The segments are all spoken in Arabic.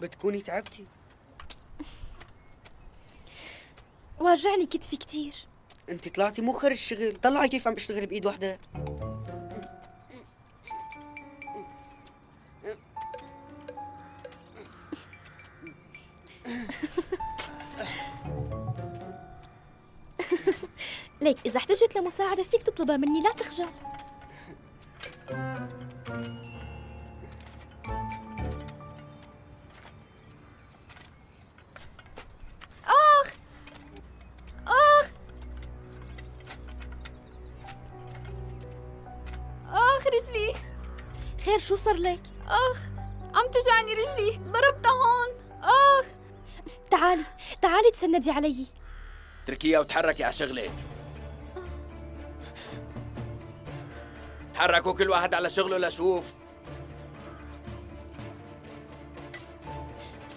بتكوني تعبتي. واجعني كتفي كتير. انت طلعتي مو خرج الشغل. طلعي كيف عم بشتغل بإيد واحدة ليك إذا احتجت لمساعدة فيك تطلبها مني لا تخجل. آخ! آخ! آخ رجلي. خير شو صار لك؟ آخ عم توجعني رجلي. ضربتها هون. آخ! تعالي تعالي تسندي علي. اتركيها وتحركي على شغلك. تحركوا كل واحد على شغله لشوف.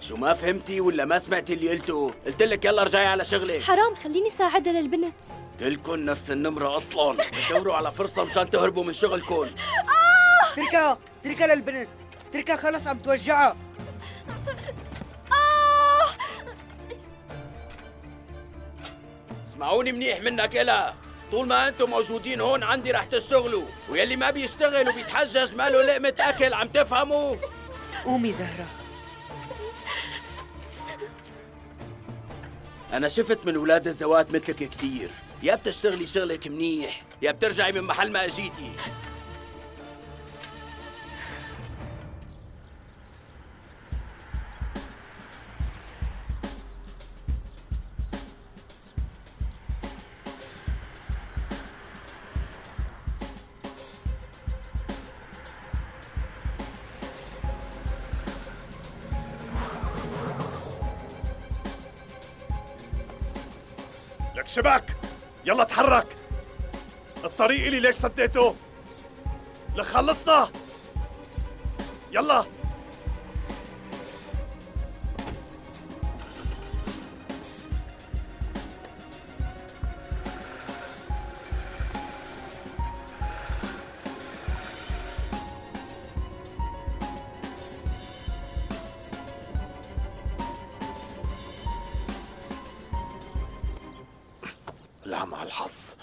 شو ما فهمتي ولا ما سمعتي اللي قلته قلت لك يلا رجعي على شغلك حرام خليني ساعدها للبنت. قلتلكن نفس النمرة أصلا. بتدوروا على فرصة مشان تهربوا من شغلكم تركها تركها للبنت. تركها خلص عم توجعها. اسمعوني منيح منك إلا. طول ما أنتم موجودين هون عندي رح تشتغلوا. ويلي ما بيشتغل وبيتحجج ماله لقمة أكل عم تفهموا؟ قومي زهرة. أنا شفت من ولاد الزوات مثلك كتير. يا بتشتغلي شغلك منيح يا بترجعي من محل ما اجيتي شبك يلا تحرك الطريق إلي ليش سديته؟ لك خلصنا يلا. الحظ.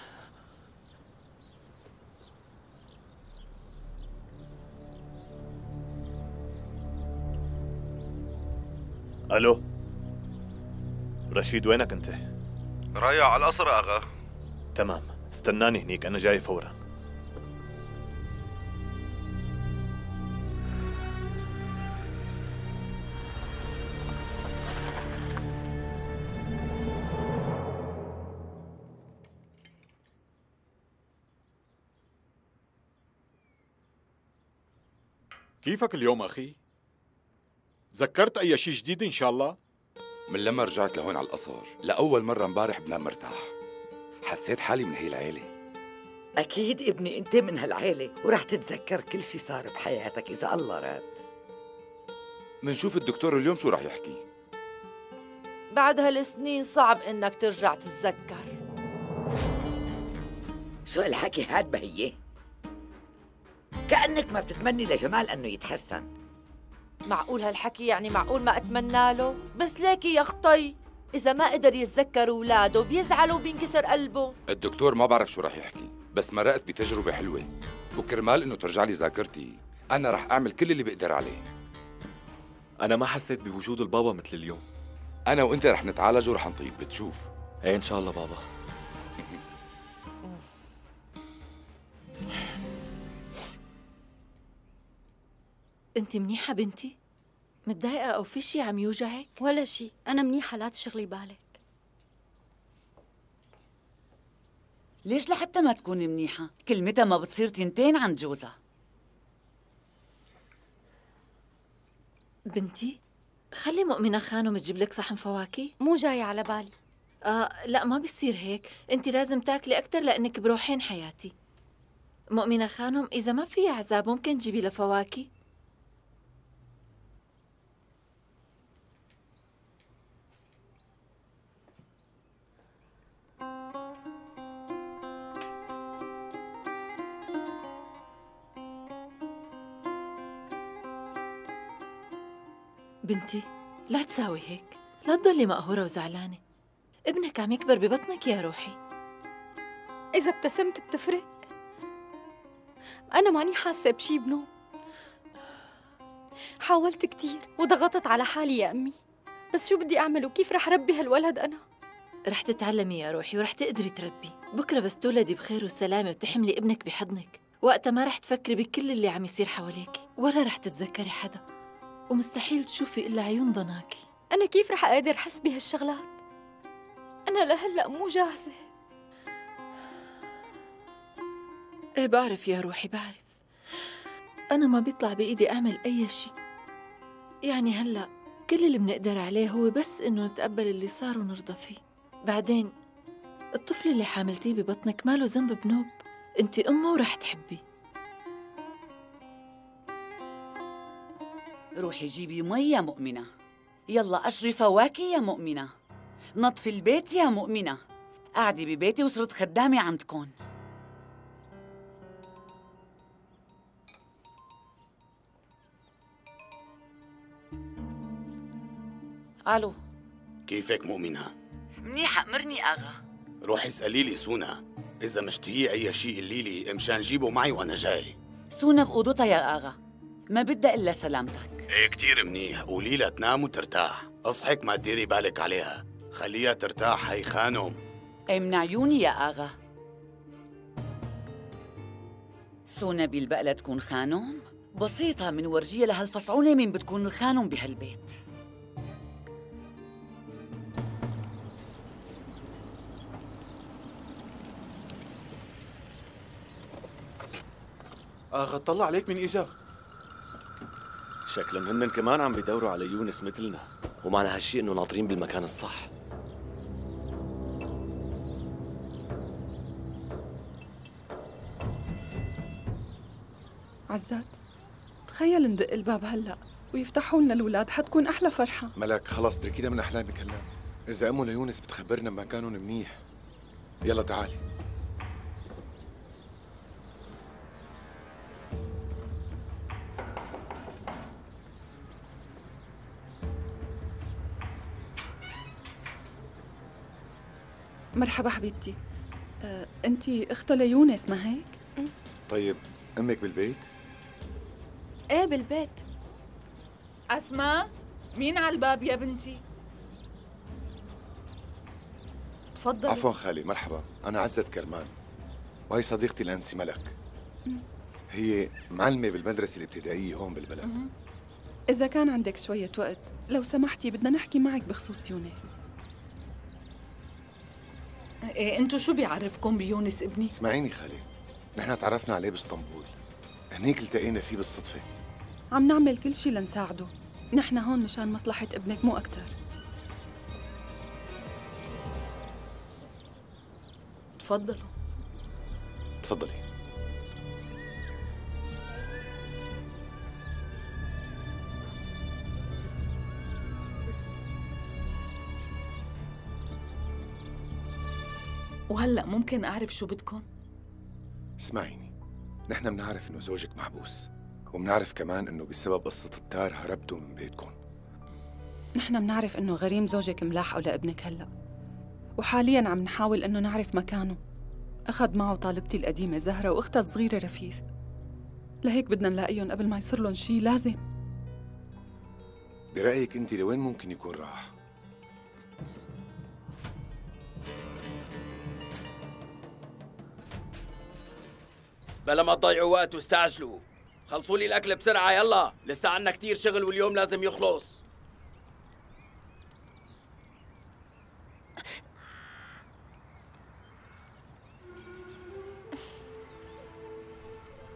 ألو. رشيد وينك أنت؟ رايح على القصر أغا. تمام. استناني هنيك أنا جاي فورا. كيفك اليوم أخي؟ ذكرت أي شيء جديد إن شاء الله؟ من لما رجعت لهون على القصر لأول مرة امبارح بنام مرتاح حسيت حالي من هي العيلة أكيد ابني أنت من هالعيلة ورح تتذكر كل شي صار بحياتك إذا الله راد منشوف الدكتور اليوم شو رح يحكي بعد هالسنين صعب إنك ترجع تتذكر شو الحكي هاد بهية؟ كأنك ما بتتمني لجمال أنه يتحسن. معقول هالحكي يعني معقول ما أتمنى له؟ بس ليكي يا خطي إذا ما قدر يتذكر اولاده بيزعل وبينكسر قلبه. الدكتور ما بعرف شو رح يحكي بس مرقت بتجربة حلوة. وكرمال إنه ترجع لي ذاكرتي أنا رح أعمل كل اللي بقدر عليه. أنا ما حسيت بوجود البابا مثل اليوم. أنا وأنت رح نتعالج ورح نطيب بتشوف. إيه إن شاء الله بابا. أنت منيحة بنتي؟ متضايقة أو في شي عم يوجعك؟ ولا شي. أنا منيحة لا تشغلي بالك. ليش لحتى ما تكوني منيحة؟ كلمتها ما بتصير تنتين عند جوزها. بنتي خلي مؤمنة خانم تجيب لك صحن فواكه. مو جاية على بالي. آه لا ما بيصير هيك. أنت لازم تاكلي أكثر لأنك بروحين حياتي. مؤمنة خانم إذا ما في عذاب ممكن تجيبي لها فواكه بنتي لا تساوي هيك. لا تضلي مقهورة وزعلانة. ابنك عم يكبر ببطنك يا روحي. إذا ابتسمت بتفرق. أنا ماني حاسة بشي بنوم. حاولت كتير وضغطت على حالي يا أمي. بس شو بدي أعمل وكيف رح ربي هالولد أنا؟ رح تتعلمي يا روحي ورح تقدري تربي. بكرة بس تولدي بخير وسلامة وتحملي ابنك بحضنك. وقتها ما رح تفكري بكل اللي عم يصير حواليك ولا رح تتذكري حدا. ومستحيل تشوفي إلا عيون ضناكي أنا كيف رح أقدر أحس بهالشغلات؟ أنا لهلأ مو جاهزة. إيه بعرف يا روحي بعرف. أنا ما بيطلع بإيدي أعمل أي شيء يعني هلأ كل اللي بنقدر عليه هو بس إنه نتقبل اللي صار ونرضى فيه. بعدين الطفل اللي حاملتيه ببطنك ماله ذنب بنوب. انت أمه ورح تحبي روحي جيبي مي يا مؤمنة. يلا قشري فواكه يا مؤمنة. نظفي البيت يا مؤمنة. قاعدي ببيتي وصرت خدامة عندكن. ألو. كيفك مؤمنة؟ منيحة أمرني أغا. روحي اسألي لي سونا. إذا مشتهية أي شيء قلي لي مشان جيبه معي وأنا جاي. سونا بأوضتها يا أغا. ما بدها إلا سلامتك. إيه كتير منيح. قولي لها تنام وترتاح. اصحك ما تديري بالك عليها. خليها ترتاح هي خانم. أي من عيوني يا آغا. سونا بيلبق لها تكون خانم؟ بسيطة من ورجيها لهالفصعونة مين بتكون الخانم بهالبيت. اخ طلع عليك من اجا شكلهم هن كمان عم بيدوروا على يونس مثلنا. ومعنى هالشيء إنه ناطرين بالمكان الصح. عزات تخيل ندق الباب هلأ ويفتحوا لنا الأولاد حتكون أحلى فرحة. ملك خلص اتركينا من أحلامك هلأ. إذا أمه ليونس بتخبرنا بمكانهم منيح. يلا تعالي. مرحبا حبيبتي. أه، انت اخته ليونس ما هيك؟ طيب أمك بالبيت؟ إيه بالبيت. أسماء مين على الباب يا بنتي؟ تفضلي. عفوا خالي مرحبا. أنا عزت كرمان. وهي صديقتي لأنسي ملك. هي معلمة بالمدرسة الابتدائية هون بالبلد. إذا كان عندك شوية وقت لو سمحتي بدنا نحكي معك بخصوص يونس. إيه انتو شو بيعرفكم بيونس ابني؟ اسمعيني خالي نحن تعرفنا عليه باسطنبول. هنيك التقينا فيه بالصدفة. عم نعمل كل شي لنساعده. نحن هون مشان مصلحة ابنك مو أكتر. تفضلوا. تفضلي. وهلأ ممكن أعرف شو بدكم؟ اسمعيني نحن بنعرف إنه زوجك محبوس وبنعرف كمان إنه بسبب قصة التار هربتوا من بيتكم نحن بنعرف إنه غريم زوجك ملاحقه لابنك هلأ وحالياً عم نحاول إنه نعرف مكانه أخذ معه طالبتي القديمة زهرة وأختها الصغيرة رفيف لهيك بدنا نلاقيهم قبل ما يصير لهم شي لازم برأيك أنت لوين ممكن يكون راح؟ بلا ما تضيعوا وقت واستعجلوا. خلصوا لي الأكل بسرعة يلا. لسه عنا كتير شغل واليوم لازم يخلص.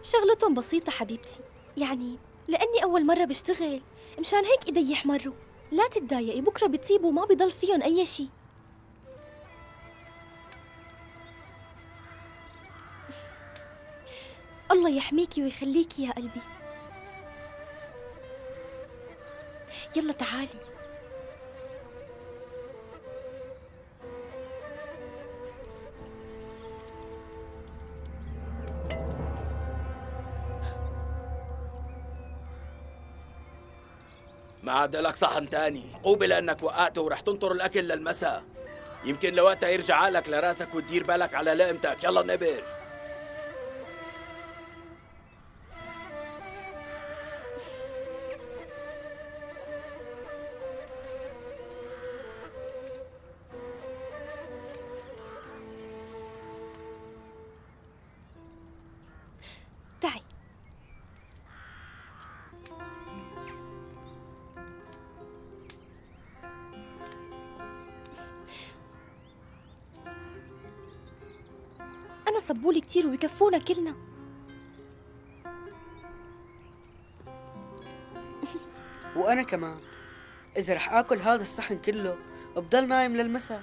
شغلتهم بسيطة حبيبتي. يعني لأني أول مرة بشتغل. مشان هيك إيدي يحمروا. لا تتضايقي بكرة بتصيبوا وما بضل فيهم أي شي. الله يحميكي ويخليكي يا قلبي. يلا تعالي. ما عاد لك صحن تاني. عقوبة لأنك وقعته ورح تنطر الأكل للمساء. يمكن لوقتها يرجع عقلك لراسك وتدير بالك على لقمتك. يلا نبر صبولي كتير وبكفونا كلنا. وأنا كمان. إذا رح آكل هذا الصحن كله بضل نايم للمساء.